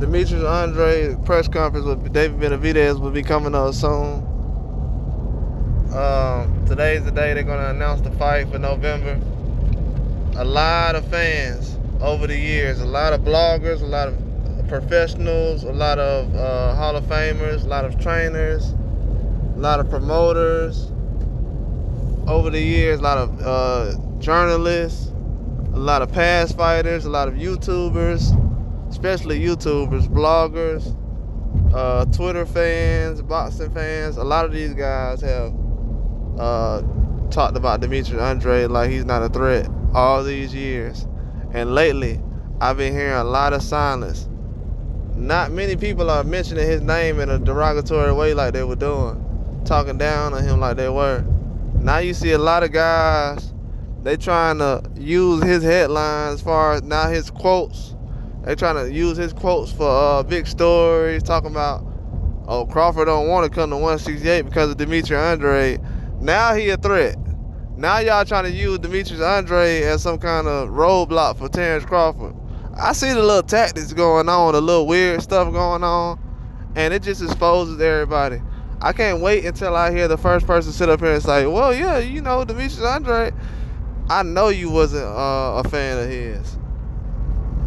Demetrius Andre press conference with David Benavidez will be coming up soon. Um, today's the day they're gonna announce the fight for November. A lot of fans over the years, a lot of bloggers, a lot of professionals, a lot of uh, Hall of Famers, a lot of trainers, a lot of promoters. Over the years, a lot of uh, journalists, a lot of past fighters, a lot of YouTubers, especially YouTubers, bloggers, uh, Twitter fans, boxing fans. A lot of these guys have uh, talked about Demetrius Andre like he's not a threat all these years. And lately, I've been hearing a lot of silence not many people are mentioning his name in a derogatory way like they were doing, talking down on him like they were. Now you see a lot of guys, they trying to use his headlines as far as now his quotes. They trying to use his quotes for uh, big stories, talking about, oh, Crawford don't want to come to 168 because of Demetrius Andre. Now he a threat. Now y'all trying to use Demetrius Andre as some kind of roadblock for Terence Crawford. I see the little tactics going on, the little weird stuff going on, and it just exposes everybody. I can't wait until I hear the first person sit up here and say, "Well, yeah, you know, Demetrius Andre." I know you wasn't uh, a fan of his,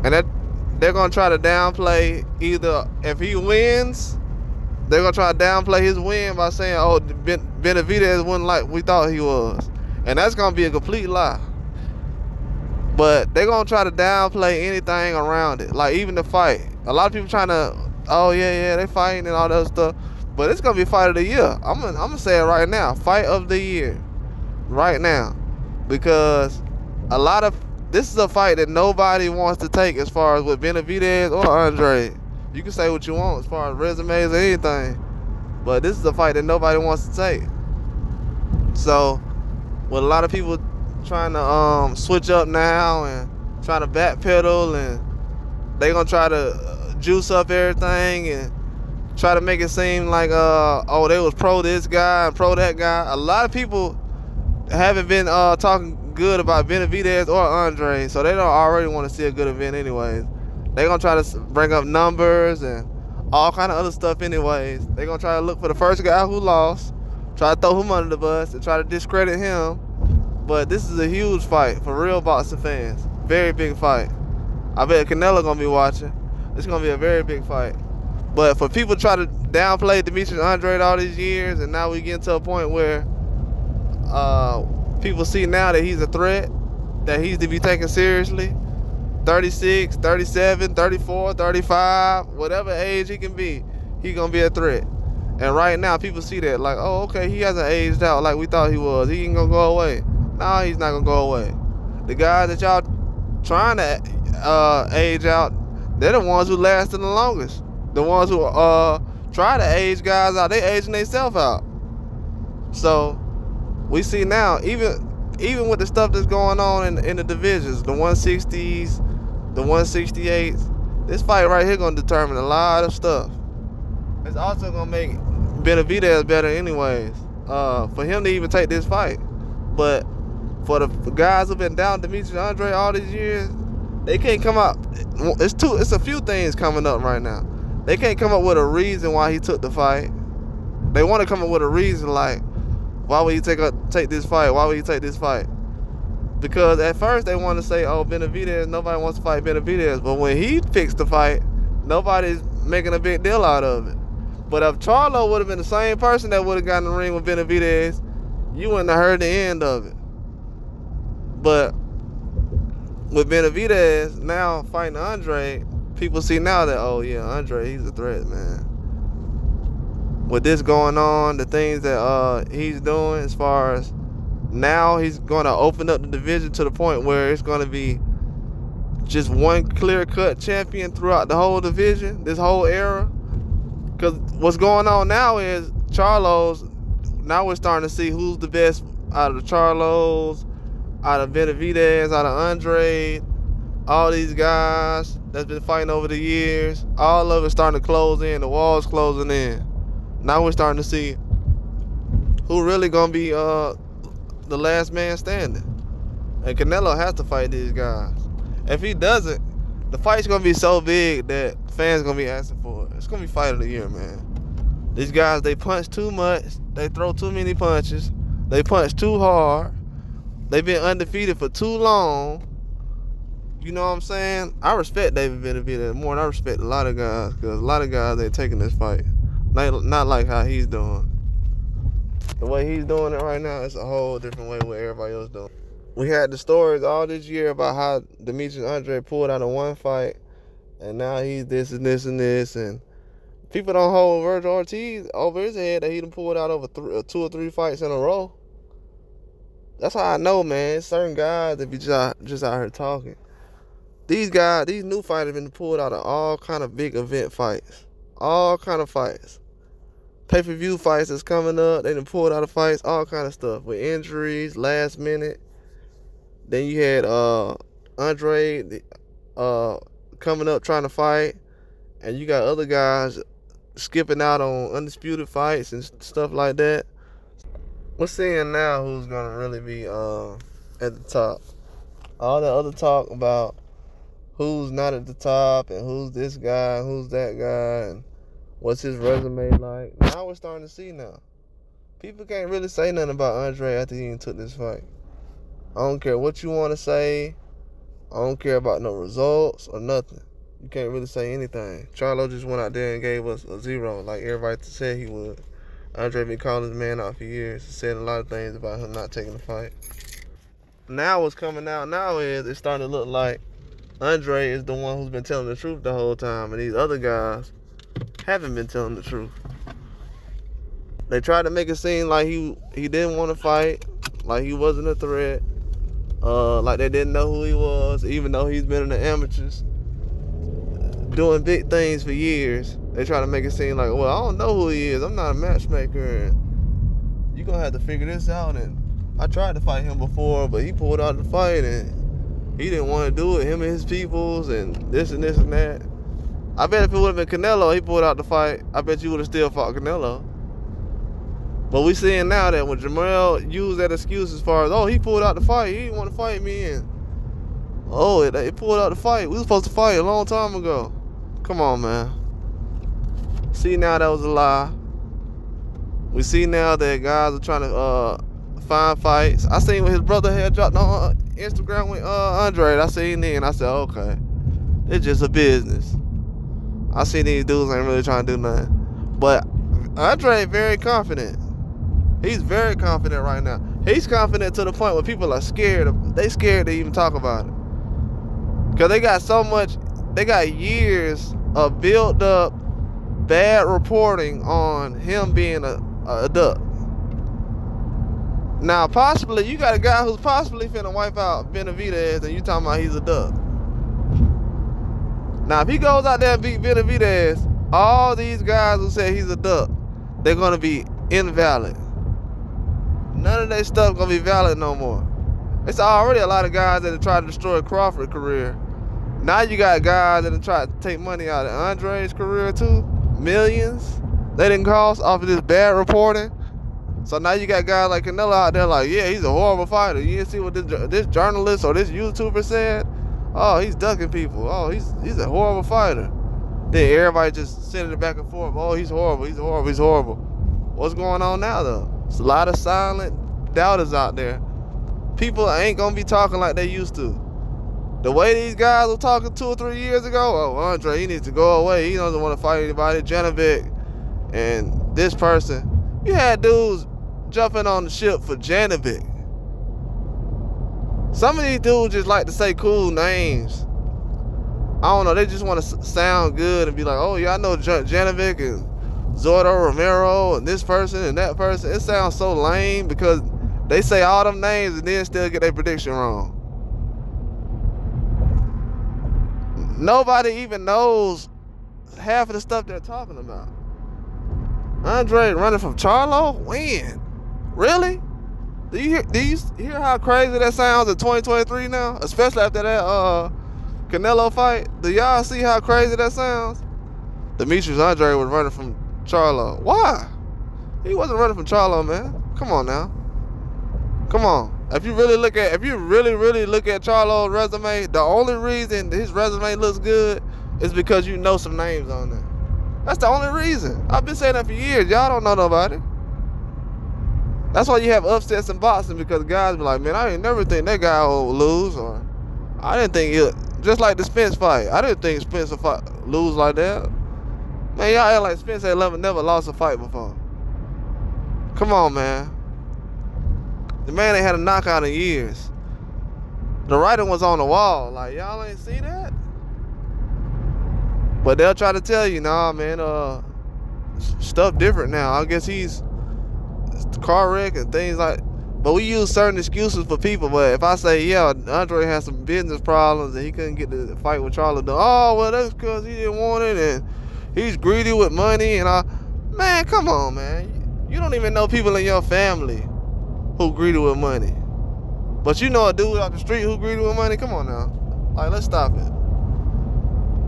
and that they're gonna try to downplay either if he wins, they're gonna try to downplay his win by saying, "Oh, ben- Benavidez wasn't like we thought he was," and that's gonna be a complete lie. But they're gonna try to downplay anything around it. Like even the fight. A lot of people trying to, oh yeah, yeah, they fighting and all that stuff. But it's gonna be fight of the year. I'm gonna, I'm gonna say it right now. Fight of the year, right now, because a lot of this is a fight that nobody wants to take as far as with Benavidez or Andre. You can say what you want as far as resumes or anything, but this is a fight that nobody wants to take. So, with a lot of people trying to um, switch up now and trying to backpedal and they gonna try to uh, juice up everything and try to make it seem like uh oh they was pro this guy and pro that guy. A lot of people haven't been uh talking good about Benavidez or Andre, so they don't already want to see a good event anyways. They gonna try to bring up numbers and all kind of other stuff anyways. They gonna try to look for the first guy who lost, try to throw him under the bus and try to discredit him but this is a huge fight for real boxing fans. Very big fight. I bet Canelo gonna be watching. It's gonna be a very big fight. But for people to try to downplay Demetrius Andre all these years, and now we get to a point where uh, people see now that he's a threat, that he's to be taken seriously. 36, 37, 34, 35, whatever age he can be, he gonna be a threat. And right now, people see that like, oh, okay, he hasn't aged out like we thought he was. He ain't gonna go away. No, he's not gonna go away. The guys that y'all trying to uh, age out, they're the ones who lasted the longest. The ones who uh, try to age guys out, they aging themselves out. So we see now, even even with the stuff that's going on in, in the divisions, the 160s, the 168s, this fight right here gonna determine a lot of stuff. It's also gonna make Benavidez better anyways. Uh, for him to even take this fight. But for the guys who've been down Demetrius Andre all these years, they can't come up. It's two. It's a few things coming up right now. They can't come up with a reason why he took the fight. They want to come up with a reason like, why would he take a, take this fight? Why would he take this fight? Because at first they want to say, oh, Benavidez, nobody wants to fight Benavidez. But when he picks the fight, nobody's making a big deal out of it. But if Charlo would have been the same person that would have gotten in the ring with Benavidez, you wouldn't have heard the end of it. But with Benavidez now fighting Andre, people see now that oh yeah, Andre he's a threat, man. With this going on, the things that uh, he's doing as far as now he's going to open up the division to the point where it's going to be just one clear cut champion throughout the whole division, this whole era. Because what's going on now is Charlos, now we're starting to see who's the best out of the Charlos, out of Benavidez, out of Andre, all these guys that's been fighting over the years, all of it starting to close in. The walls closing in. Now we're starting to see who really gonna be uh, the last man standing. And Canelo has to fight these guys. If he doesn't, the fight's gonna be so big that fans gonna be asking for it. It's gonna be fight of the year, man. These guys, they punch too much. They throw too many punches. They punch too hard. They've been undefeated for too long. You know what I'm saying? I respect David Benavidez more than I respect a lot of guys because a lot of guys ain't taking this fight. Not, not like how he's doing. The way he's doing it right now, it's a whole different way what everybody else doing. We had the stories all this year about how Demetrius Andre pulled out of one fight, and now he's this and this and this, and people don't hold Vergil Ortiz over his head that he done pulled out over three, two or three fights in a row. That's how I know, man. Certain guys, if you just just out here talking, these guys, these new fighters, been pulled out of all kind of big event fights, all kind of fights, pay per view fights that's coming up. They done pulled out of fights, all kind of stuff with injuries, last minute. Then you had uh Andre uh coming up trying to fight, and you got other guys skipping out on undisputed fights and stuff like that. We're seeing now who's gonna really be uh, at the top. All the other talk about who's not at the top and who's this guy, who's that guy, and what's his resume like. Now we're starting to see now. People can't really say nothing about Andre after he even took this fight. I don't care what you want to say. I don't care about no results or nothing. You can't really say anything. Charlo just went out there and gave us a zero, like everybody said he would. Andre been calling his man out for years. Said a lot of things about him not taking the fight. Now what's coming out now is it's starting to look like Andre is the one who's been telling the truth the whole time, and these other guys haven't been telling the truth. They tried to make it seem like he he didn't want to fight, like he wasn't a threat, uh, like they didn't know who he was, even though he's been in the amateurs doing big things for years. They try to make it seem like, well, I don't know who he is. I'm not a matchmaker. You're to have to figure this out. And I tried to fight him before, but he pulled out the fight and he didn't want to do it. Him and his peoples and this and this and that. I bet if it would have been Canelo, he pulled out the fight, I bet you would have still fought Canelo. But we seeing now that when Jermell used that excuse as far as, oh, he pulled out the fight, he didn't want to fight me, and oh, it, it pulled out the fight. We was supposed to fight a long time ago. Come on, man. See now that was a lie. We see now that guys are trying to uh, find fights. I seen when his brother had dropped on Instagram with uh, Andre. I seen it and I said, okay, it's just a business. I see these dudes ain't really trying to do nothing. But Andre very confident. He's very confident right now. He's confident to the point where people are scared. They scared to even talk about it. Cause they got so much. They got years of built up bad reporting on him being a, a duck. Now, possibly, you got a guy who's possibly finna wipe out Benavidez and you talking about he's a duck. Now, if he goes out there and beat Benavidez, all these guys who say he's a duck, they're gonna be invalid. None of that stuff gonna be valid no more. It's already a lot of guys that have tried to destroy Crawford's career now you got guys that try to take money out of Andre's career too, millions. They didn't cost off of this bad reporting. So now you got guys like Canelo out there like, yeah, he's a horrible fighter. You didn't see what this, this journalist or this YouTuber said? Oh, he's ducking people. Oh, he's he's a horrible fighter. Then everybody just sending it back and forth. Oh, he's horrible. He's horrible. He's horrible. What's going on now though? It's a lot of silent doubters out there. People ain't gonna be talking like they used to. The way these guys were talking two or three years ago, oh, Andre, he needs to go away. He doesn't want to fight anybody. Janovic and this person. You had dudes jumping on the ship for Janovic. Some of these dudes just like to say cool names. I don't know. They just want to sound good and be like, oh, yeah, I know Jan- Janovic and Zordo Romero and this person and that person. It sounds so lame because they say all them names and then still get their prediction wrong. nobody even knows half of the stuff they're talking about. Andre running from Charlo? When? Really? Do you hear do you hear how crazy that sounds in 2023 now? Especially after that uh Canelo fight. Do y'all see how crazy that sounds? Demetrius Andre was running from Charlo. Why? He wasn't running from Charlo, man. Come on now. Come on. If you really look at, if you really, really look at Charlo's resume, the only reason his resume looks good is because you know some names on there. That's the only reason. I've been saying that for years. Y'all don't know nobody. That's why you have upsets in boxing because guys be like, man, I didn't never think that guy will lose, or I didn't think it. Just like the Spence fight, I didn't think Spence would fight, lose like that. Man, y'all act like Spence ain't never, never lost a fight before. Come on, man. The man ain't had a knockout in years. The writing was on the wall. Like y'all ain't see that. But they'll try to tell you, nah, man, uh, stuff different now. I guess he's car wreck and things like. But we use certain excuses for people. But if I say, yeah, Andre has some business problems and he couldn't get the fight with Charlie, oh well, that's because he didn't want it and he's greedy with money and I, man, come on, man. You don't even know people in your family who greedy with money. But you know a dude out the street who greedy with money? Come on now. Like, let's stop it.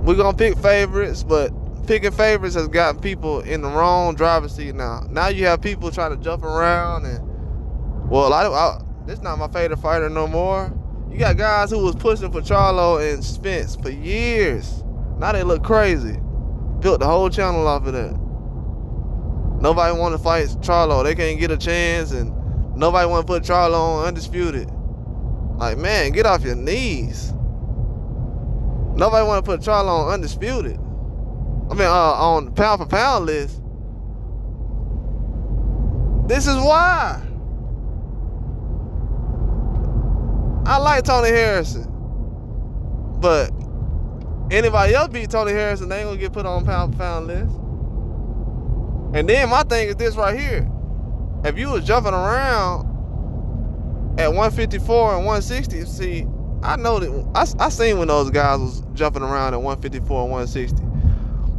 We're gonna pick favorites, but picking favorites has gotten people in the wrong driver's seat now. Now you have people trying to jump around and well, I, I this not my favorite fighter no more. You got guys who was pushing for Charlo and Spence for years. Now they look crazy. Built the whole channel off of that. Nobody want to fight Charlo. They can't get a chance and Nobody want to put Charlo on undisputed. Like, man, get off your knees. Nobody want to put Charlo on undisputed. I mean, uh, on pound for pound list. This is why. I like Tony Harrison. But anybody else beat Tony Harrison, they ain't gonna get put on pound for pound list. And then my thing is this right here if you was jumping around at 154 and 160, see, I know that I, I seen when those guys was jumping around at 154 and 160.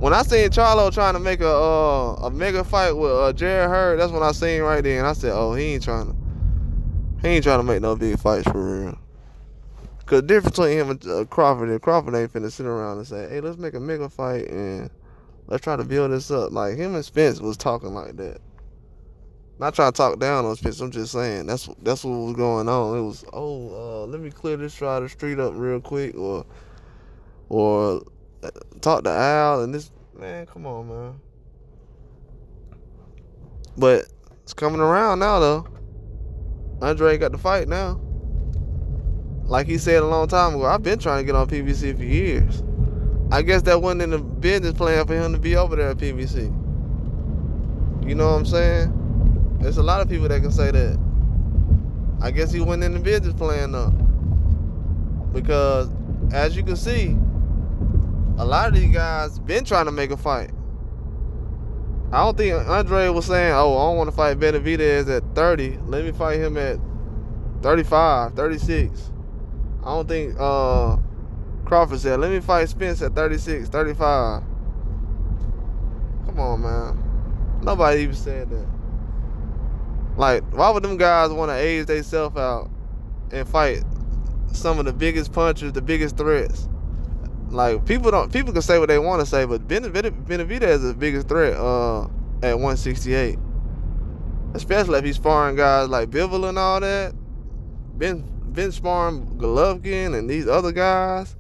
When I seen Charlo trying to make a uh, a mega fight with uh, Jarrett Hurd, that's when I seen right there, and I said, "Oh, he ain't trying to, he ain't trying to make no big fights for real." Cause the difference between him and uh, Crawford and Crawford ain't finna sit around and say, "Hey, let's make a mega fight and let's try to build this up." Like him and Spence was talking like that. Not trying to talk down on Spence. I'm just saying that's that's what was going on. It was oh, uh, let me clear this side of the street up real quick, or or talk to Al and this man. Come on, man. But it's coming around now though. Andre got the fight now. Like he said a long time ago, I've been trying to get on PBC for years. I guess that wasn't in the business plan for him to be over there at PBC. You know what I'm saying? There's a lot of people that can say that. I guess he went in the business plan though. Because as you can see, a lot of these guys been trying to make a fight. I don't think Andre was saying, oh, I don't want to fight Benavidez at 30. Let me fight him at 35, 36. I don't think uh, Crawford said, let me fight Spence at 36, 35. Come on, man. Nobody even said that. Like, why would them guys want to age themselves out and fight some of the biggest punchers, the biggest threats? Like, people don't people can say what they want to say, but Benavidez is the biggest threat uh, at 168. Especially if he's sparring guys like Bivol and all that. Ben been sparring Golovkin and these other guys.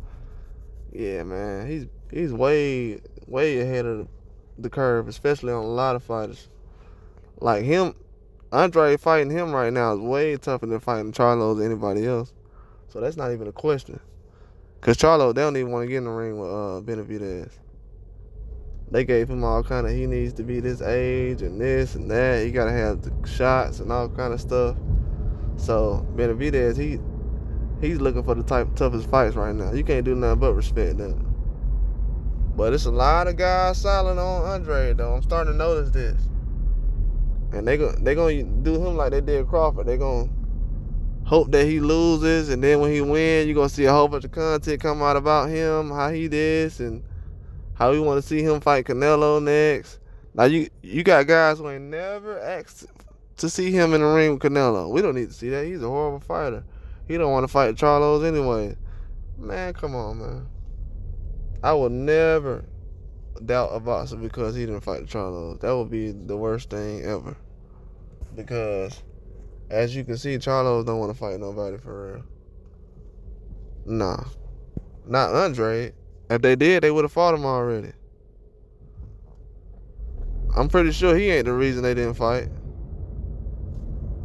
Yeah, man, he's he's way way ahead of the curve, especially on a lot of fighters. Like him, Andre fighting him right now is way tougher than fighting Charlo or anybody else. So that's not even a question. Cause Charlo, they don't even want to get in the ring with uh, Benavidez. They gave him all kind of he needs to be this age and this and that. He gotta have the shots and all kind of stuff. So Benavidez, he he's looking for the type toughest fights right now. You can't do nothing but respect that. But it's a lot of guys silent on Andre though. I'm starting to notice this. And they go they gonna do him like they did Crawford. They gonna hope that he loses, and then when he wins, you're gonna see a whole bunch of content come out about him, how he did, and how we want to see him fight Canelo next. Now you you got guys who ain't never asked to see him in the ring with Canelo. We don't need to see that. He's a horrible fighter. He don't want to fight Charlos anyway. Man, come on, man. I will never doubt a boxer because he didn't fight Charlos. That would be the worst thing ever. Because as you can see, Charlos don't want to fight nobody for real. Nah. Not Andre. If they did, they would have fought him already. I'm pretty sure he ain't the reason they didn't fight.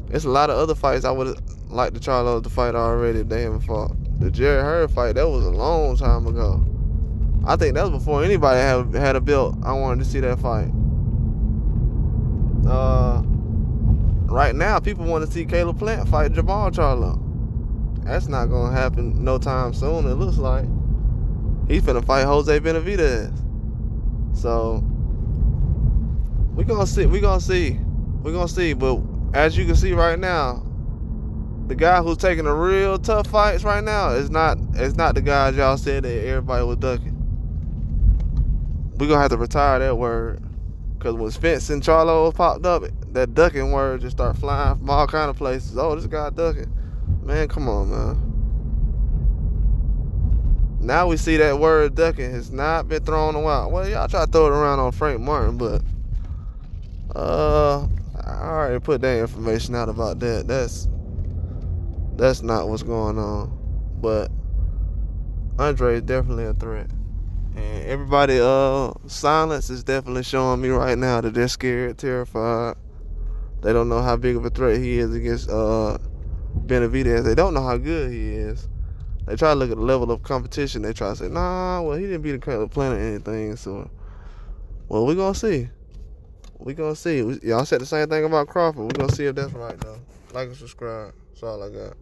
It's a lot of other fights I would have liked the Charlos to fight already if they haven't fought. The Jarrett Hurd fight, that was a long time ago. I think that was before anybody had had a belt. I wanted to see that fight. Uh, right now, people want to see Caleb Plant fight Jermall Charlo. That's not gonna happen no time soon. It looks like he's gonna fight Jose Benavidez. So we gonna see. We gonna see. We gonna see. But as you can see right now, the guy who's taking the real tough fights right now is not. It's not the guys y'all said that everybody was ducking. We gonna have to retire that word. Cause when Spence and Charlo popped up, that ducking word just started flying from all kind of places. Oh, this guy ducking. Man, come on, man. Now we see that word ducking has not been thrown around. Well, y'all try to throw it around on Frank Martin, but uh, I already put that information out about that. That's that's not what's going on. But Andre is definitely a threat. And everybody uh silence is definitely showing me right now that they're scared, terrified. They don't know how big of a threat he is against uh Benavidez. They don't know how good he is. They try to look at the level of competition. They try to say, nah, well, he didn't beat the planet or anything. So, well, we're going to see. We're going to see. Y'all said the same thing about Crawford. We're going to see if that's right, though. Like and subscribe. That's all I got.